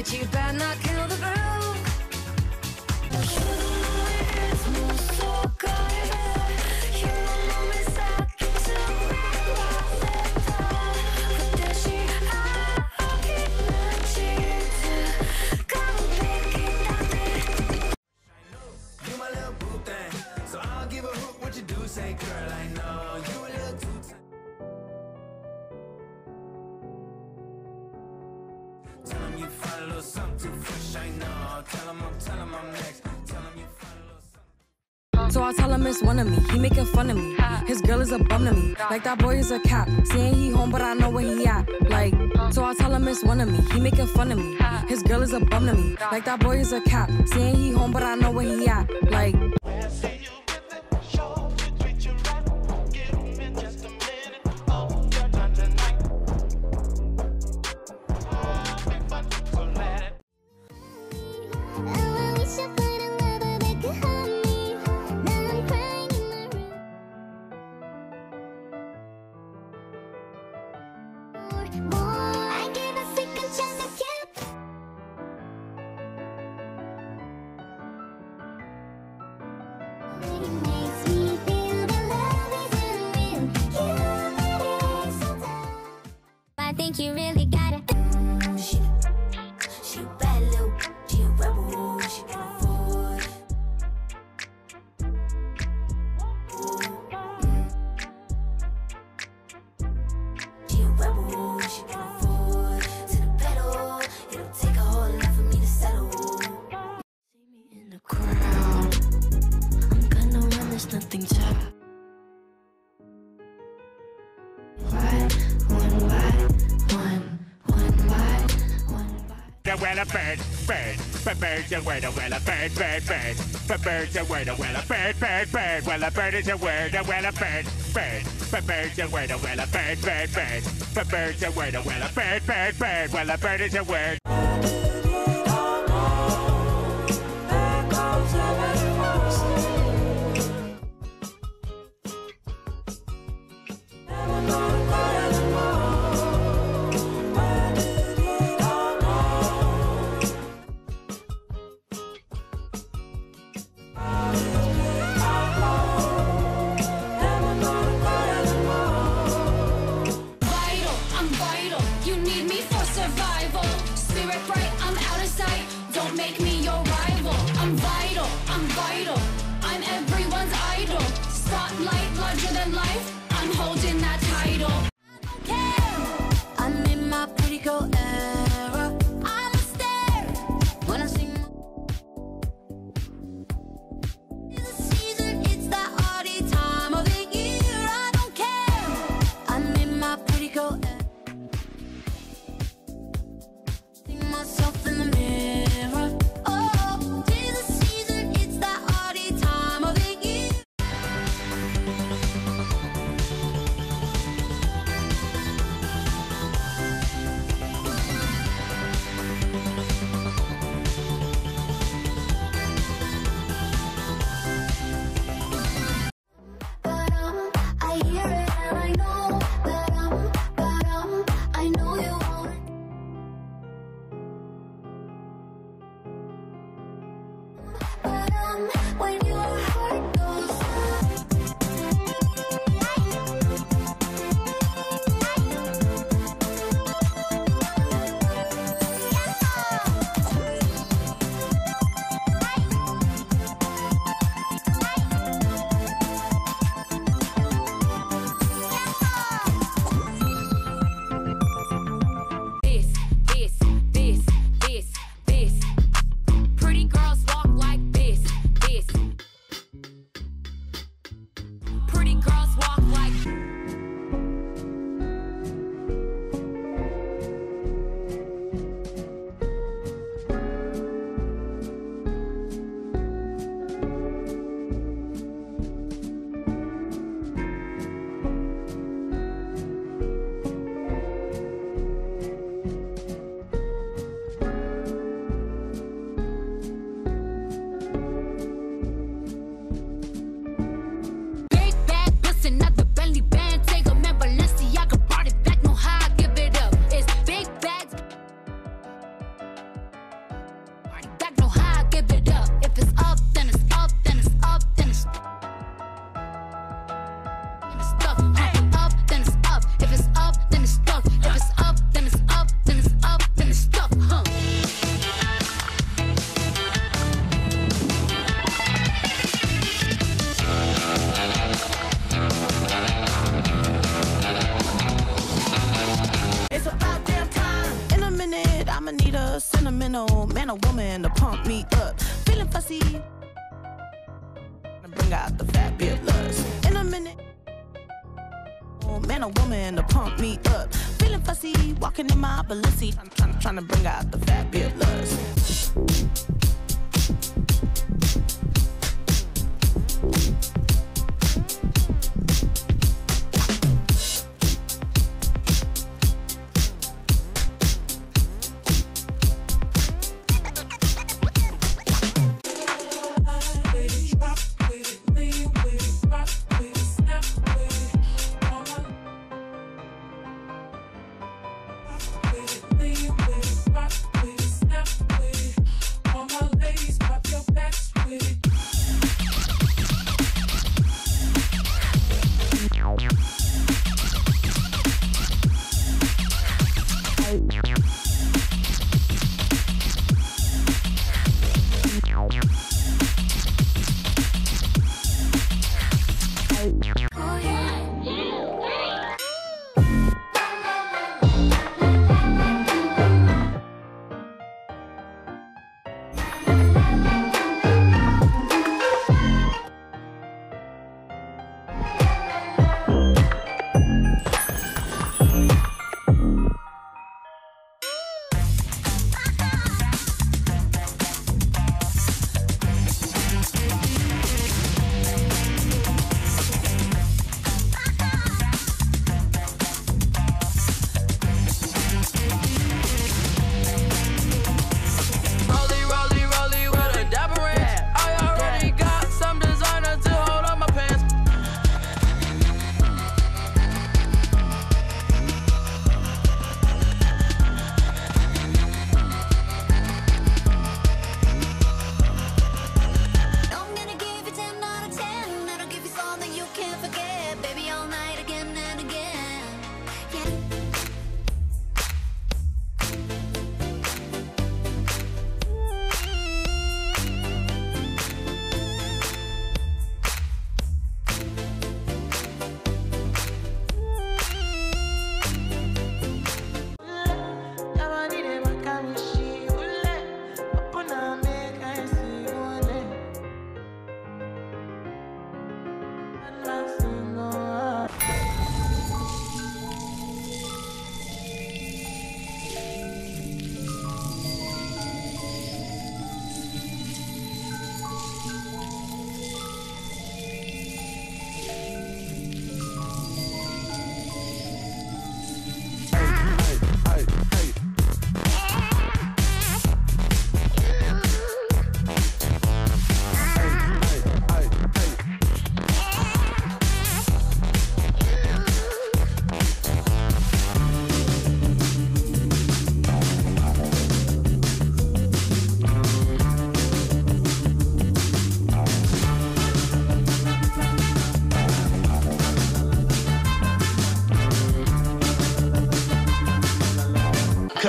But you better not kill the So I tell him it's one of me. He making fun of me. His girl is a bum to me. Like that boy is a cap. Saying he home, but I know where he at. Like, so I tell him it's one of me. He making fun of me. His girl is a bum to me. Like that boy is a cap. Saying he home, but I know where he at. Like, well a bird, bird, but bird's a word, a well a bird, bird, bird. But bird's a word, a well a bird, bird, bird. Well a bird is a word, a well a bird, bird. But bird's a word, a well a bird, bird, bird. But bird's a word, a well a bird, bird, bird. Well a bird is a word. in life. man to pump me up. Feeling fussy. And bring out the fabulous. In a minute. Oh, man, a woman to pump me up. Feeling fussy. Walking in my Balenci. I'm trying, trying to bring out the fabulous.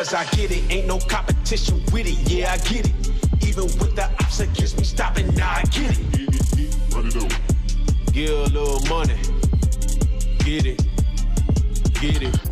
Cause I get it, ain't no competition with it, yeah, I get it. Even with the ops against me stopping, now I get it. Run it up. Give a little money. Get it. Get it.